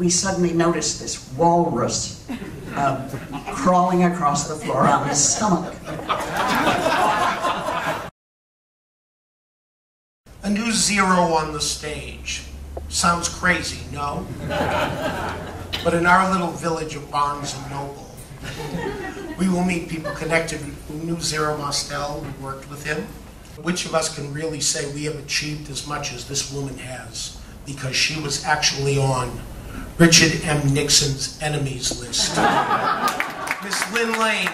we suddenly noticed this walrus uh, crawling across the floor on his stomach. A new zero on the stage. Sounds crazy, no? But in our little village of Barnes and Noble, we will meet people connected who knew Zero Mostel, who worked with him. Which of us can really say we have achieved as much as this woman has? Because she was actually on Richard M. Nixon's enemies list. Miss Lynn Lane.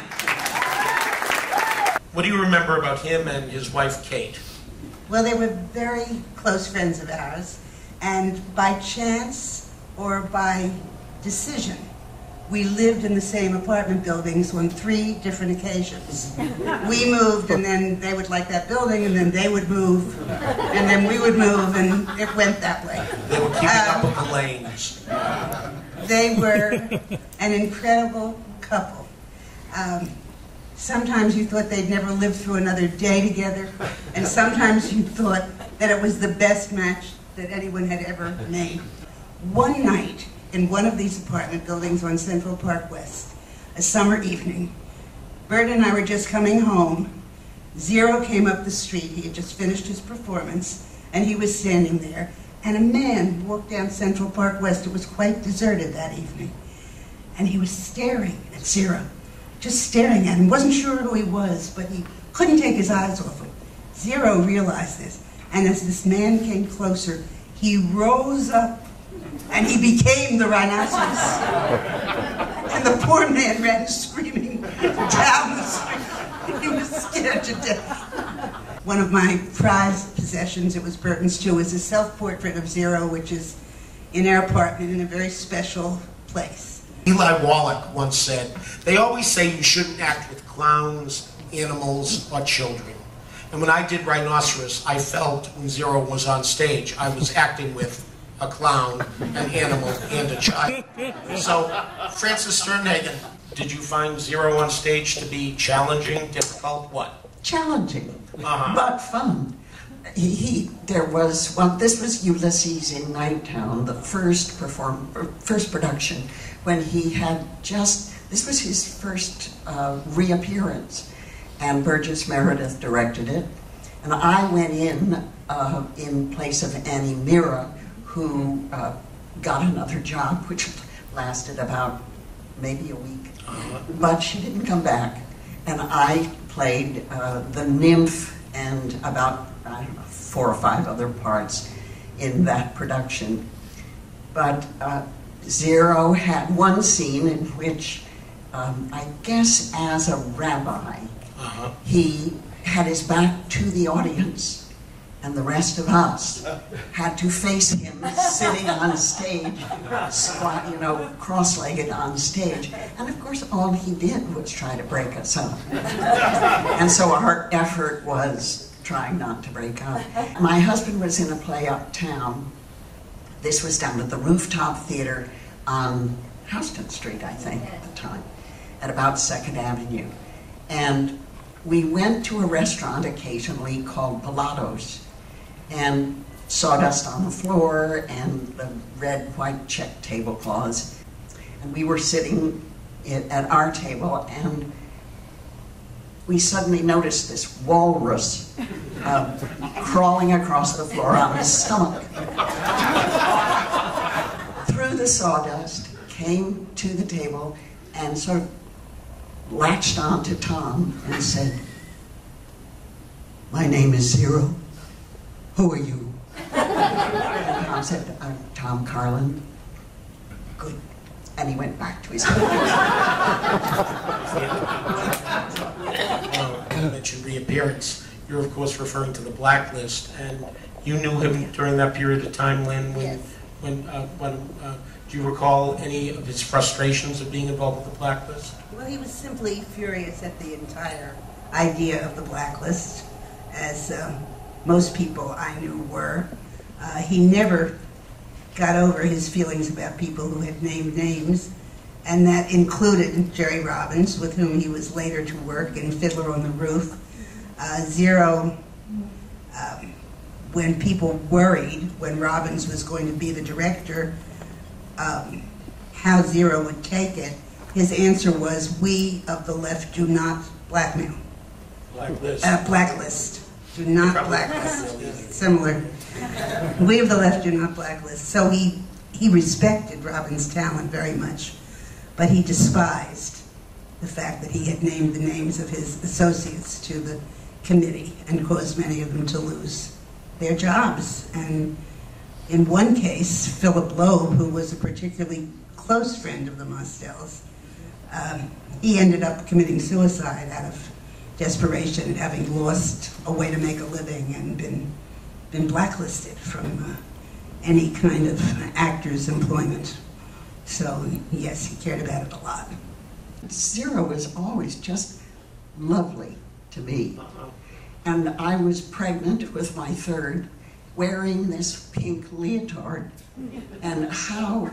What do you remember about him and his wife, Kate? Well, they were very close friends of ours, and by chance or by decision, we lived in the same apartment buildings on three different occasions. We moved, and then they would like that building, and then they would move, and then we would move, and it went that way. They were keeping um, up with the Lanes. They were an incredible couple. Um, sometimes you thought they'd never live through another day together, and sometimes you thought that it was the best match that anyone had ever made. One night in one of these apartment buildings on Central Park West, a summer evening, Burt and I were just coming home. Zero came up the street. He had just finished his performance, and he was standing there. And a man walked down Central Park West. It was quite deserted that evening. And he was staring at Zero, just staring at him. Wasn't sure who he was, but he couldn't take his eyes off him. Zero realized this. And as this man came closer, he rose up and he became the rhinoceros. and the poor man ran screaming down the street. He was scared to death. One of my prized possessions, it was Burton's too, is a self-portrait of Zero, which is in our apartment in a very special place. Eli Wallach once said, They always say you shouldn't act with clowns, animals, or children. And when I did Rhinoceros, I felt when Zero was on stage, I was acting with a clown, an animal, and a child. So, Frances Sternhagen, did you find Zero on stage to be challenging, difficult, what? Challenging, Uh-huh. but fun. He, he, there was, well, this was Ulysses in Nighttown, the first perform, er, first production, when he had just, this was his first uh, reappearance, and Burgess Meredith directed it, and I went in uh, in place of Anne Meara, who uh, got another job, which lasted about maybe a week, but she didn't come back, and I played uh, the nymph and about know four or five other parts in that production. But uh, Zero had one scene in which, um, I guess, as a rabbi, Uh-huh. he had his back to the audience, and the rest of us had to face him sitting on a stage, squat, you know, cross-legged on stage. And of course, all he did was try to break us up. And so our effort was trying not to break up. My husband was in a play uptown. This was down at the Rooftop Theater on Houston Street, I think, at the time, at about Second Avenue. And we went to a restaurant occasionally called Pilatos and sawdust on the floor and the red, white check tablecloths. And we were sitting at our table and we suddenly noticed this walrus crawling across the floor on his stomach. Through the sawdust, came to the table and sort of latched on to Tom and said, My name is Zero. Who are you? And Tom said, I'm Tom Carlin. Good. And he went back to his Uh, you reappearance. You're, of course, referring to the blacklist, and you knew him during that period of time, Lynn, when, Yes. when, uh, when, uh, do you recall any of his frustrations of being involved with the blacklist? Well, he was simply furious at the entire idea of the blacklist, as um, most people I knew were. Uh, he never got over his feelings about people who had named names, and that included Jerry Robbins, with whom he was later to work in Fiddler on the Roof. Uh, Zero, um, when people worried when Robbins was going to be the director, um, how Zero would take it, his answer was, "We of the left do not blackmail, this. uh, blacklist, do not Probably blacklist." Similar. We of the left do not blacklist. So he he respected Robbins' talent very much, but he despised the fact that he had named the names of his associates to the committee and caused many of them to lose their jobs. And in one case, Philip Loeb, who was a particularly close friend of the Mostels, um, he ended up committing suicide out of desperation, having lost a way to make a living and been been blacklisted from uh, any kind of actor's employment. So yes, he cared about it a lot. Zero was always just lovely to me. And I was pregnant with my third, wearing this pink leotard. And how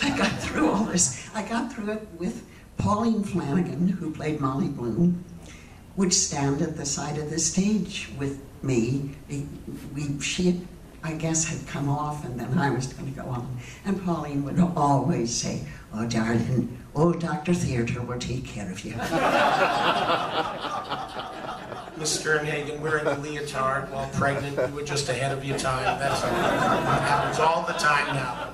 I got through all this. I got through it with Pauline Flanagan, who played Molly Bloom, would stand at the side of the stage with me. We, she, I guess, had come off, and then I was going to go on. And Pauline would always say, "Oh, darling, oh, Dr. Theater will take care of you." Sternhagen wearing a leotard while pregnant, you were just ahead of your time. That's what happens all the time now.